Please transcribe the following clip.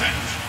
Revenge.